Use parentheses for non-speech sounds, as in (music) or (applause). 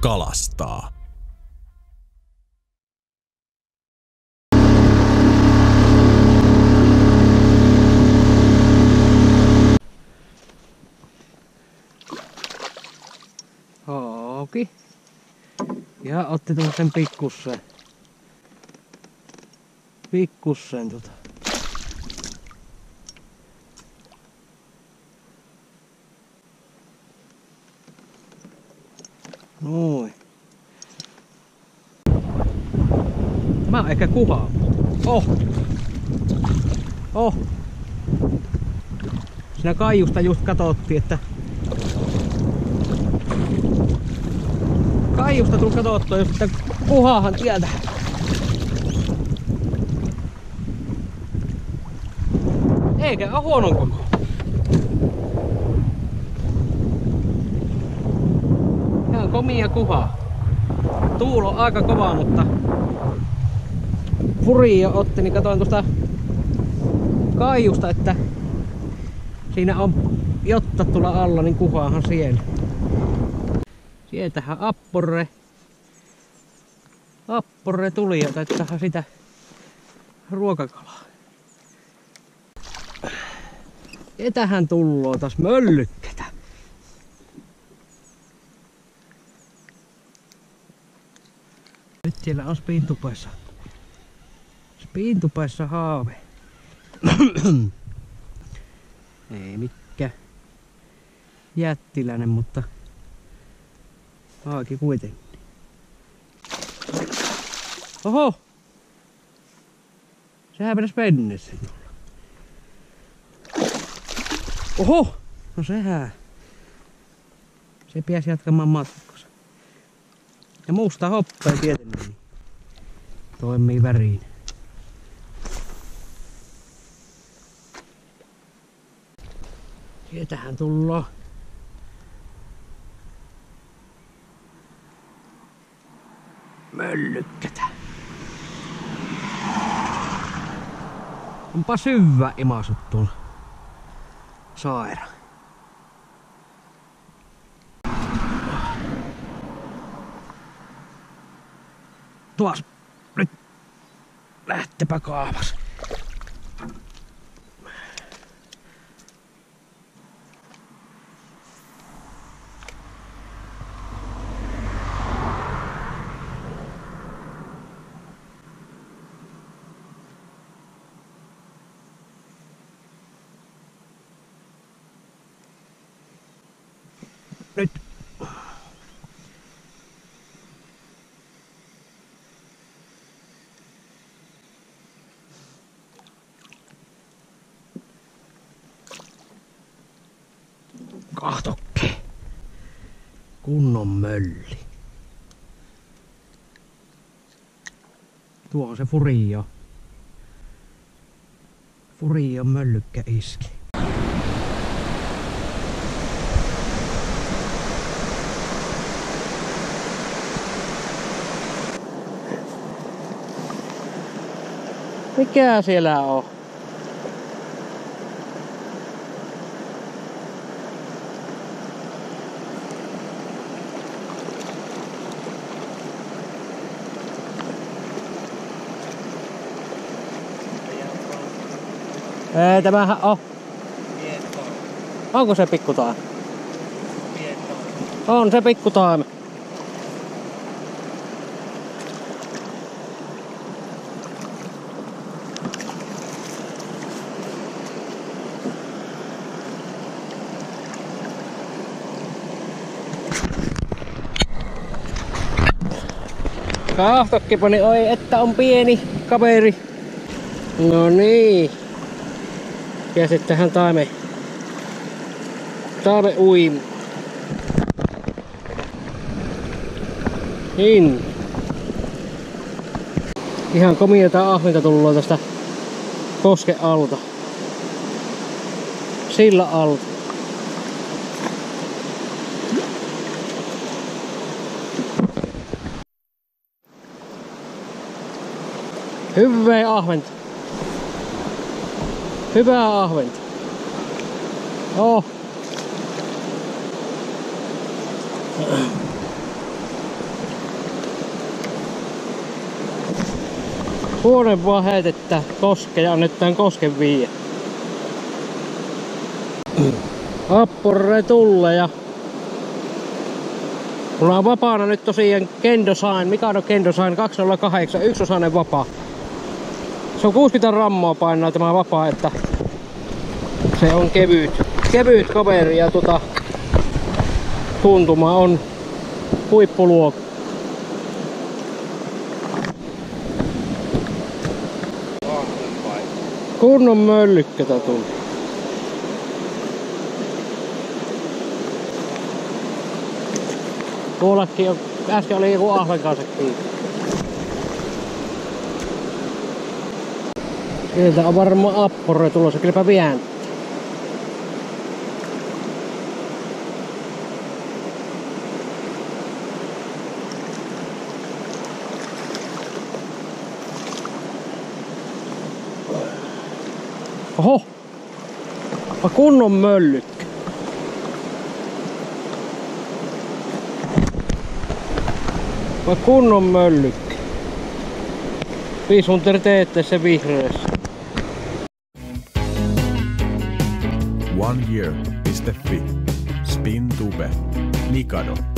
kalastaa. Hauki. Ja otti sen pikkussen. Pikkussen tota. Noin. On ehkä kuha. Oh. Oh. Siinä kaiusta just katsottiin, että kaiusta tuli katsottua just, että kuhahan tieltä. Eikä ole huonon koko. Ihan komia kuha. Tuulo on aika kova, mutta Furio otti, niin katoin tuosta kaiusta, että siinä on jotta tulla alla, niin kuhaahan siellä. Sieltähän apporre. Apporre tuli ja taitahan sitä ruokakalaa. Etähän tulloo taas möllykketä. Nyt siellä on spintupaissa. Spintupaissa haave. (coughs) Ei mikään jättiläinen, mutta Haaki kuitenkin. Oho! Sehän pitäisi mennä. Oho! No sehän. Se pääsi jatkamaan matkansa. Ja musta hoppaa tietenkin. Toimii väriin. Sieltähän tullaan. Möllykkätä. Onpa syvä imasut tuolla saira. Tuos nyt lähtepä kaavas. nyt. Kahtokke. Kunnon mölli. Tuo on se Furio. Furio möllykkä iski. Mikä siellä on? Ei, tämähän on. Onko se pikkutaime? On se pikkutaime. Kahtokkipani, oi että on pieni kaveri. No niin. Ja sittenhän taime. Taime uimu. Niin. Ihan komiota ahventa tullut tästä koske alta. Sillä alta. Hyvää ahventa. Hyvää ahventa. Oh. Huonen vaan heitettä koske ja annetaan kosken viiä. Apporre tulle ja Mulla on vapaana nyt tosiaan Kendosain, mikä on Kendosain 208, yksi osainen vapaa. Se on 60 rammoa painaa tämä vapaa, että se on kevyt, kevyt kaveri ja tota, tuntuma on huippuluokka. Kunnon möllykkätä tuli. Tuollakin äsken oli joku ahven kanssa kiinni. Sieltä on varmaan appore tulossa, kylläpä vien. Oho! On kunnon möllyt. Vai kunnon möllykkä. Viisunter teette se vihreässä. One year.fi, Spin Tube, Mikado.